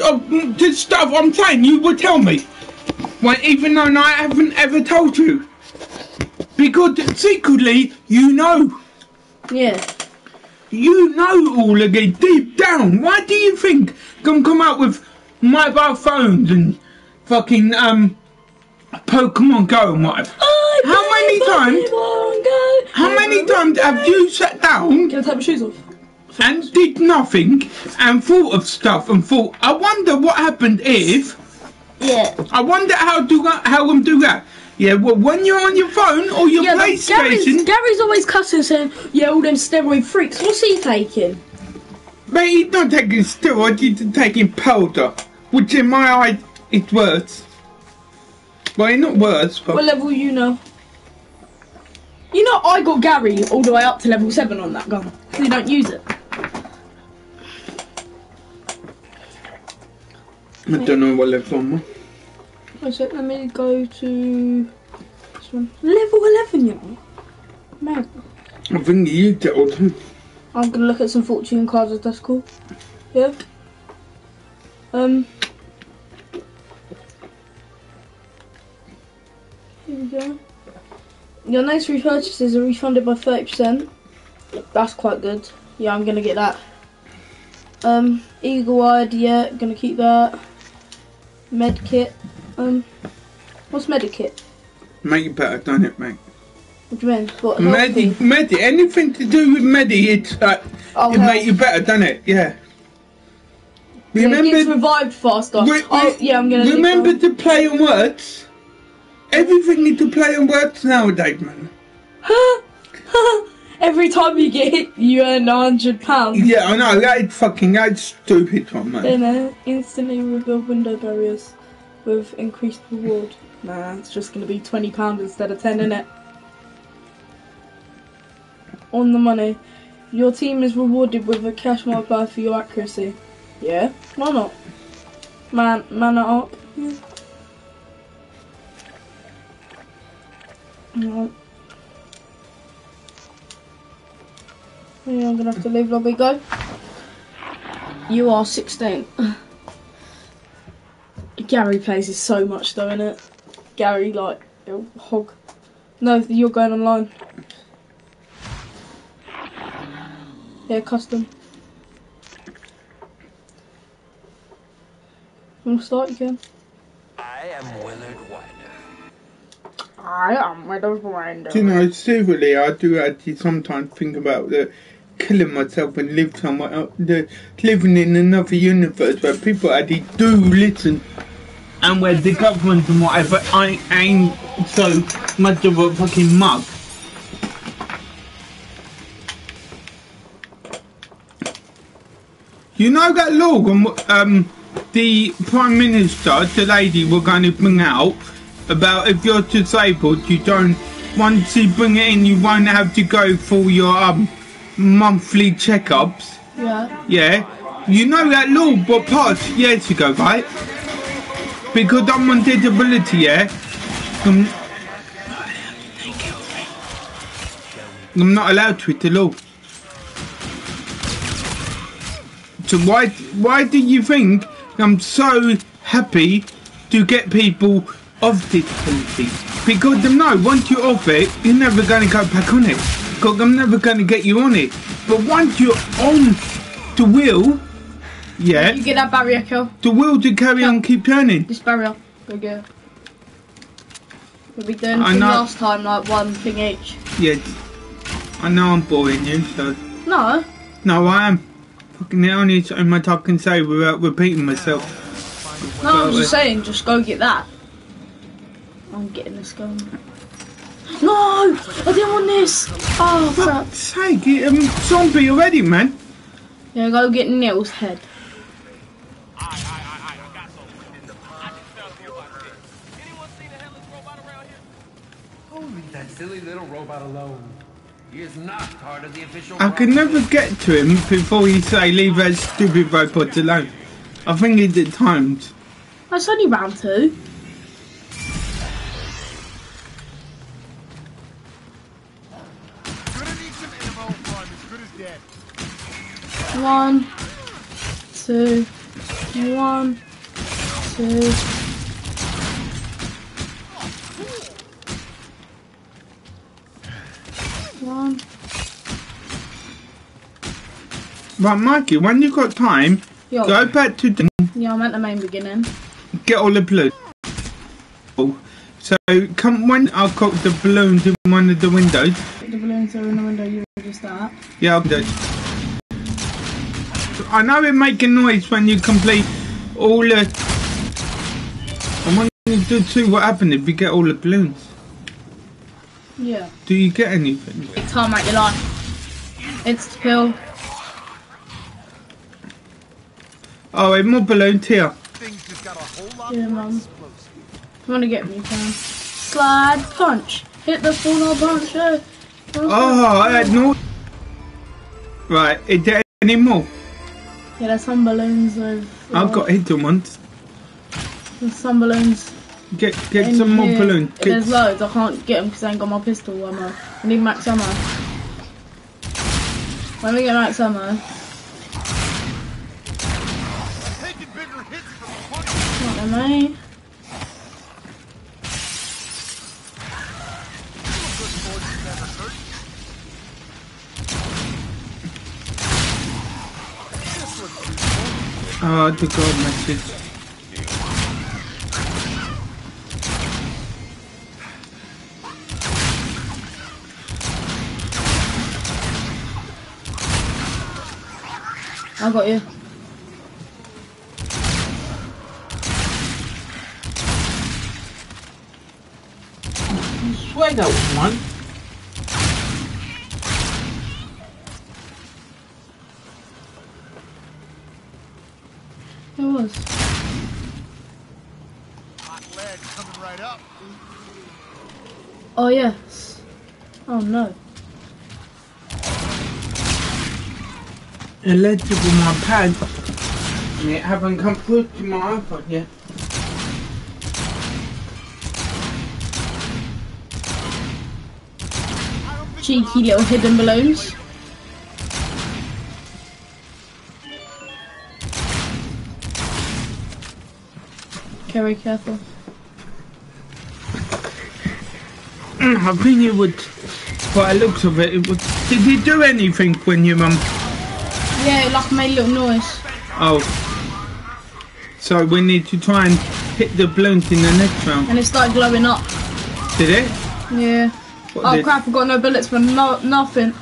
of the stuff I'm saying you would tell me. Well, even though I haven't ever told you. Because secretly, you know. Yeah. You know all of it deep down. Why do you think I'm come out with mobile phones and fucking um Pokemon Go and whatever? I How many play times- Go. How many times have you sat down Can I take my shoes off? And did nothing and thought of stuff and thought, I wonder what happened if Yeah. I wonder how do how them do that. Yeah, well, when you're on your phone or your Yeah, but Gary's, PlayStation, Gary's always cussing saying, yeah, all them steroid freaks. What's he taking? but he's not taking steroids, he's taking powder, which in my eye is worse. Well, it's not worse, but What level you know? You know, I got Gary all the way up to level 7 on that gun. So you don't use it. I don't know what level I'm on. One sec, let me go to this one. Level 11, you know? I think you get all time. I'm gonna look at some fortune cards if that's cool. Yeah? Um. Here we go. Your next repurchases are refunded by 30%. That's quite good. Yeah, I'm gonna get that. Um, Eagle Eyed, yeah, gonna keep that. Med kit. Um, what's medikit? Make it better, don't it, mate? What do you mean? What, Medi. Medi, anything to do with Medi, it's like, Oh, it make you better, don't it? Yeah. Yeah, it gets Remember, revived faster. Re- oh, yeah, I'm gonna. Remember to play on words. Everything need to play on words nowadays, man. Every time you get hit, you earn a hundred pounds. Yeah, I know. That fucking that's stupid, one man. Then uh, instantly rebuild window barriers with increased reward. Nah, it's just gonna be twenty pounds instead of ten, innit? On the money, your team is rewarded with a cash multiplier for your accuracy. Yeah, why not? Man, mana up. Yeah. Yeah, I'm gonna have to leave lobby. Go. You are 16. Gary plays this so much though, innit? Gary, like, a hog. No, you're going online. Yeah, custom. You wanna start? You can. I am Willard Winder. I am Willard Grinder. Do you know, seriously, I do actually sometimes think about the killing myself and live somewhere, else, the living in another universe where people actually do listen, and where the government and whatever I ain't so much of a fucking mug. You know that law um, um, the Prime Minister, the lady, were going to bring out about if you're disabled, you don't. Once you bring it in, you won't have to go for your um, monthly checkups. Yeah. Yeah, you know that law was passed years ago, right? Because I'm on disability, yeah. I'm, I'm not allowed to with the law. So why why do you think I'm so happy to get people off disability? Because I know once you're off it, you're never going to go back on it. Because I'm never going to get you on it. But once you're on the wheel, yeah, You get that barrier kill. the wheel to carry on keep turning. This barrier. Go get. We'll be doing I know. last time, like one thing each. Yeah, I know I'm boring you, so No. no, I am. Fucking the only much I can say without repeating myself. No, I'm Go just saying, just go get that. I'm getting this gun. No! I didn't want this! Oh, crap. Sake, it, um, zombie already, man. Yeah, go get Neil's head. That silly little robot alone. He is not part of the official. I can never get to him before you say leave that stupid robot alone. I think it's at times. That's only round two. One, two, One, two. One. Right, Mikey, when you got time, Yo, go back to the, yeah, I'm at the main beginning. get all the balloons. So come when I've got the balloons in one of the windows. The balloons are in the window you just at. Yeah, I'll do it. I know it make a noise when you complete all the. And when you do two, what happened if you get all the balloons? Yeah. Do you get anything? Big time at your life. It's pill. Oh, and more balloons here. Thing's just got a whole lot Yeah, Mum. you want to get me, you can. Slide punch. Hit the full punch. yeah. Oh, I had no. Right, is there any more? Yeah, there's some balloons with. I've got hit them once. There's some balloons. Get get in some more balloons. Get, There's loads. I can't get them because I ain't got my pistol ammo. I need max ammo. When we get max ammo, Taking bigger hits from the punch. not the oh, message. I got you. I swear that was one. Yes. Oh no. Illegible my pad. And it haven't come through to my iPod yet. Cheeky little hidden balloons. Okay, very careful. I think it would. By the looks of it, it would. Did he do anything when you um? Yeah, it like made a little noise. Oh. So we need to try and hit the balloons in the next round. And it started glowing up. Did it? Yeah. What Oh did- crap, I've got no bullets for no nothing.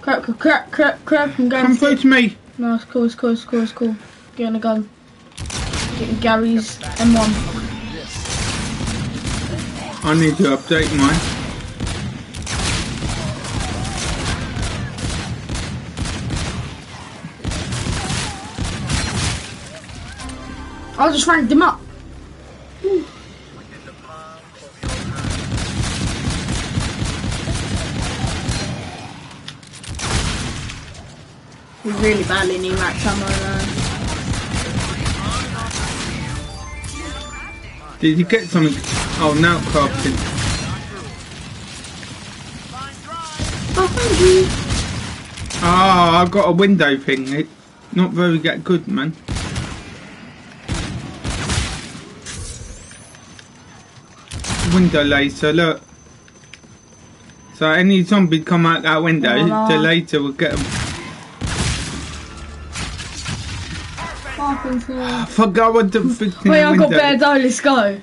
Crap, crap, crap, crap, crap, I'm going Come through to me. No, it's cool, it's cool, it's cool, it's cool. Getting a gun. Getting Gary's M1. I need to update mine. I just ranked him up. We really badly need max ammo man. Did you get something? Oh, now crafting. Oh, thank you. Ah, I got a window thing. It not very that good, man. Window laser, look. So any zombie come out that window, Oh, the laser will get them. I forgot what the Wait, I got window. bear dough, let's go.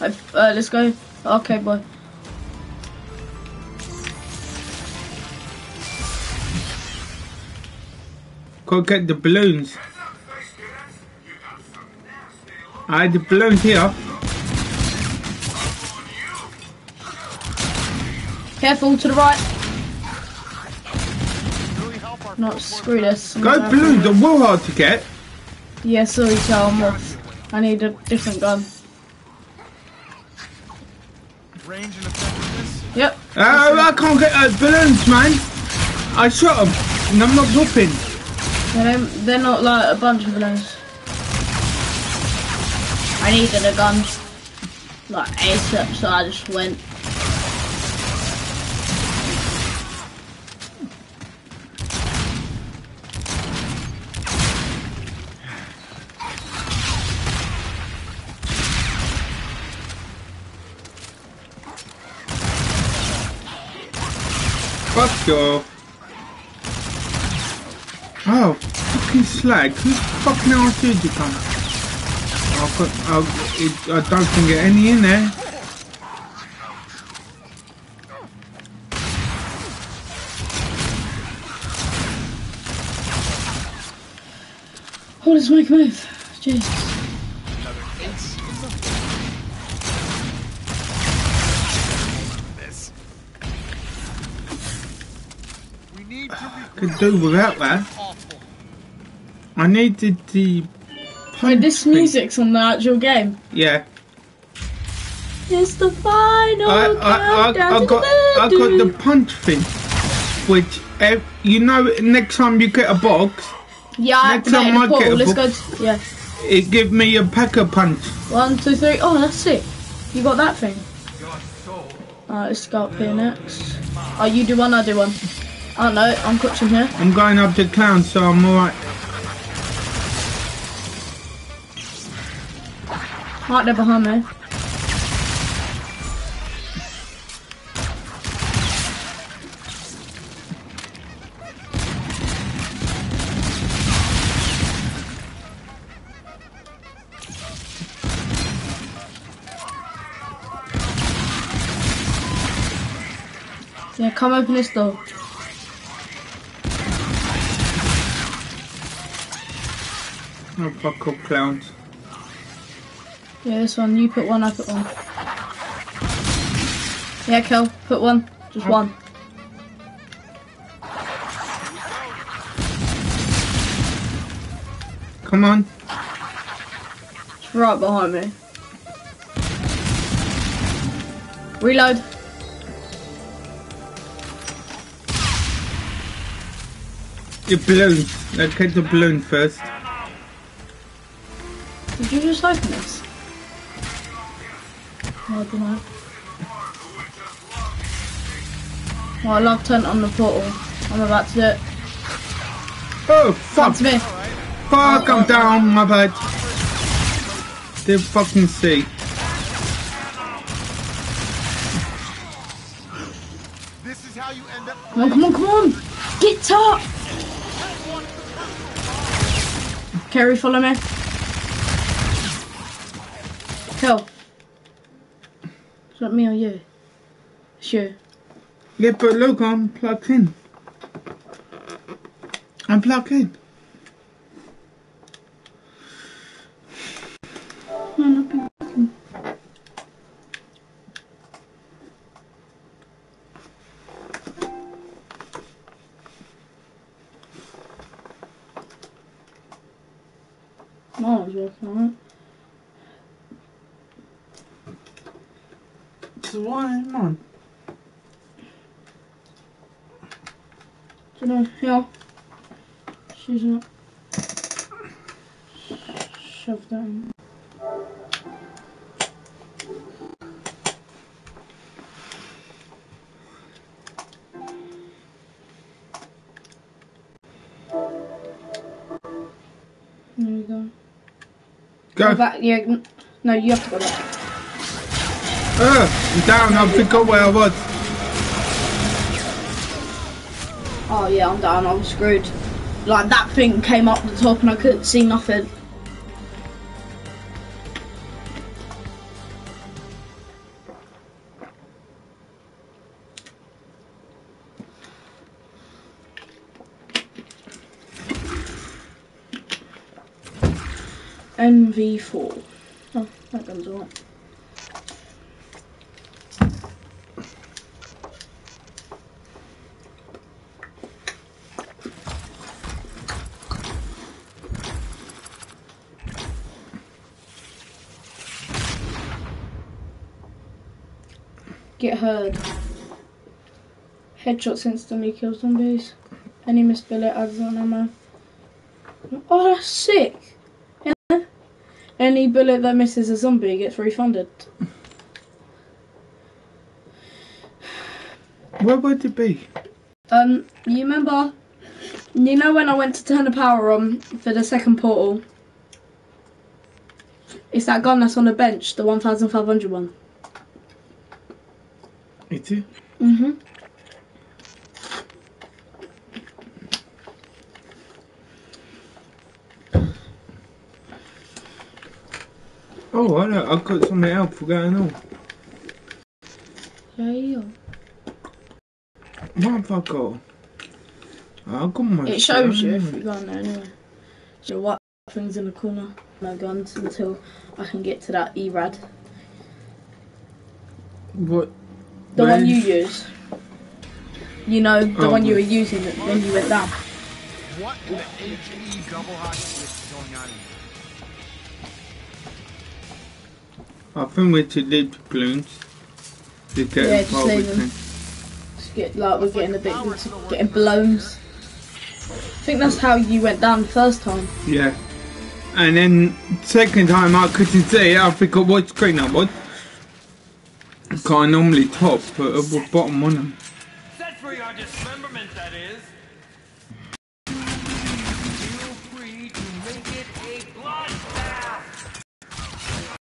Uh, let's go. Okay, boy. Go get the balloons. I had the balloons here. Careful to the right. Really help our No, field screw this. Go balloons, they're well hard to get. Yeah, sorry, so I'm off. I need a different gun. Range and effectiveness. Yep. Oh, I can't get uh, balloons, man. I shot them, and I'm not dropping. They're, they're not like a bunch of balloons. I needed a gun. Like ASAP, so I just went. You. Oh, fucking slag. Who fucking you come? I've, it, I don't think get any in there. Oh, let's move. Jeez. Could do without that. I needed the. Wait, this thing. music's on the actual game. Yeah. It's the final I, I, I, countdown I got, I the got the punch thing, which eh, you know, next time you get a box, Yeah, I next time I get a Let's go. Yeah. it give me a Pack-a-Punch. One, two, three. Oh, that's it. You got that thing. Your soul. Alright, let's go up here next. Oh, you do one, I do one. Oh, I don't know, I'm clutching here. I'm going up to clown, so I'm alright. Right there behind me. Yeah, come open this door. Oh, fuck up clowns. Yeah, this one. You put one, I put one. Yeah, Kel, put one. Just oh. one. Come on. It's right behind me. Reload. The balloon. Let's get the balloon first. Did you just open this? No, I don't know. Well, I love turn on the portal. I'm about to do it. Oh, Come fuck. to me. Fuck, I'm down, my bad. They fucking see. This is how you end up. Come on, come on, come on! Get up! Kerry, follow me. Kel. Is that me or you? It's you. Yeah, but look, I'm plugged in. I'm plugged in. No one's working on Why am on? it. Do you know, yeah. She's not. Shove that in. There we go. Go. Yeah. No, you have to go back. Uh, I'm down, I forgot where I was. Oh yeah, I'm down. I'm screwed. Like that thing came up the top and I couldn't see nothing. NV4. Oh, that gun's alright. Get heard. Headshots instantly kill zombies. Any missed bullet adds on ammo. Oh, that's sick! Yeah. Any bullet that misses a zombie gets refunded. Where would it be? Um, you remember? You know when I went to turn the power on for the second portal? It's that gun that's on the bench, the 1500 one. Mm-hmm. Oh, I Mm-hmm. Oh, olha, I've got something else going on. Hey, yo. Motherfucker. I've got my It shows you if you go on there anyway. So what things in the corner, no guns until I can get to that E-Rad. What the Where? one you use. You know, the Oh. one you were using when you went down. What in the H-E double hockey is going on here? I think we're to leave the balloons. To get Yeah, just leave we them. Just get like we're getting a bit into getting balloons. I think that's how you went down the first time. Yeah. And then second time I couldn't see it, I forgot what screen I was. Can't normally top, but was bottom one. Set